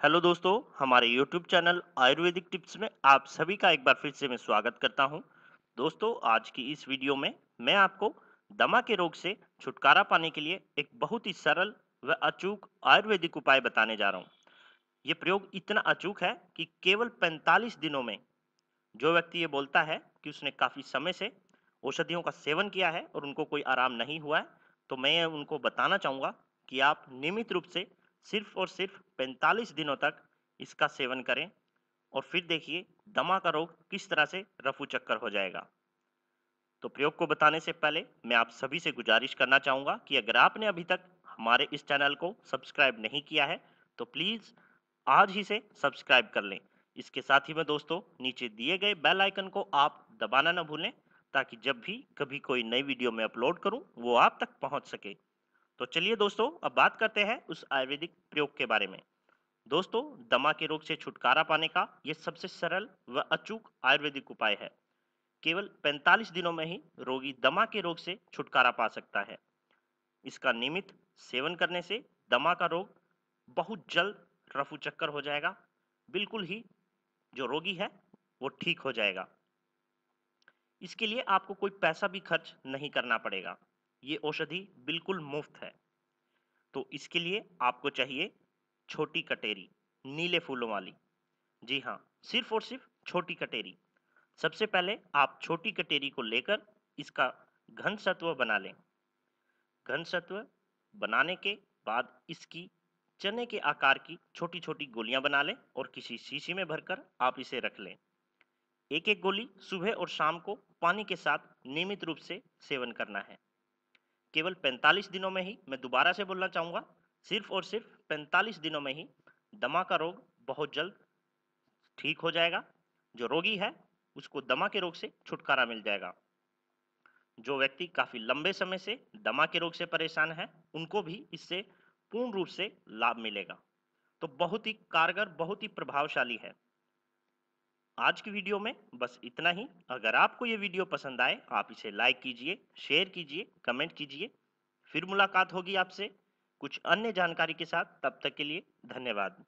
Hello दोस्तों, हमारे YouTube channel Ayurvedic tips में आप सभी का एक बार फिर से मैं स्वागत करता हूँ। दोस्तों, आज की इस वीडियो में मैं आपको दमा के रोग से छुटकारा पाने के लिए एक बहुत ही सरल व अचूक आयुर्वेदिक उपाय बताने जा रहा हूँ। ये प्रयोग इतना अचूक है कि केवल 45 दिनों में जो व्यक्ति ये बोलता है कि उसने काफ़ी समय से औषधियों का सेवन किया है और उनको कोई आराम नहीं हुआ है तो मैं उनको बताना चाहूँगा कि आप नियमित रूप से सिर्फ़ और सिर्फ़ 45 दिनों तक इसका सेवन करें और फिर देखिए दमा का रोग किस तरह से रफू चक्कर हो जाएगा। तो प्रयोग को बताने से पहले मैं आप सभी से गुजारिश करना चाहूँगा कि अगर आपने अभी तक हमारे इस चैनल को सब्सक्राइब नहीं किया है तो प्लीज़ आज ही से सब्सक्राइब कर लें। इसके साथ ही में दोस्तों नीचे दिए गए बेल आइकन को आप दबाना न भूलें, ताकि जब भी कभी कोई नई वीडियो में अपलोड करूँ, वो आप तक पहुँच सके। तो चलिए दोस्तों, अब बात करते हैं उस आयुर्वेदिक प्रयोग के बारे में। दोस्तों, दमा के रोग से छुटकारा पाने का यह सबसे सरल व अचूक आयुर्वेदिक उपाय है। केवल 45 दिनों में ही रोगी दमा के रोग से छुटकारा पा सकता है। इसका नियमित सेवन करने से दमा का रोग बहुत जल्द रफू चक्कर हो जाएगा, बिल्कुल ही जो रोगी है वो ठीक हो जाएगा। इसके लिए आपको कोई पैसा भी खर्च नहीं करना पड़ेगा। ये औषधि बिल्कुल मुफ़्त है। तो इसके लिए आपको चाहिए छोटी कटेरी, नीले फूलों वाली। जी हाँ सिर्फ़ और सिर्फ़ छोटी कटेरी। सबसे पहले आप छोटी कटेरी को लेकर इसका घन सत्व बना लें। घन सत्व बनाने के बाद इसकी, चने के आकार की छोटी छोटी गोलियाँ बना लें और किसी शीशी में भरकर आप इसे रख लें। एक एक गोली सुबह और शाम को पानी के साथ नियमित रूप से सेवन करना है। केवल 45 दिनों में ही, मैं दोबारा से बोलना चाहूँगा, सिर्फ़ और सिर्फ़ 45 दिनों में ही दमा का रोग बहुत जल्द ठीक हो जाएगा। जो रोगी है, उसको दमा के रोग से छुटकारा मिल जाएगा। जो व्यक्ति काफ़ी लंबे समय से दमा के रोग से परेशान है, उनको भी इससे पूर्ण रूप से लाभ मिलेगा। तो बहुत ही कारगर, बहुत ही प्रभावशाली है। आज की वीडियो में बस इतना ही। अगर आपको ये वीडियो पसंद आए, आप इसे लाइक कीजिए शेयर कीजिए कमेंट कीजिए। फिर मुलाकात होगी आपसे। कुछ अन्य जानकारी के साथ, तब तक के लिए धन्यवाद।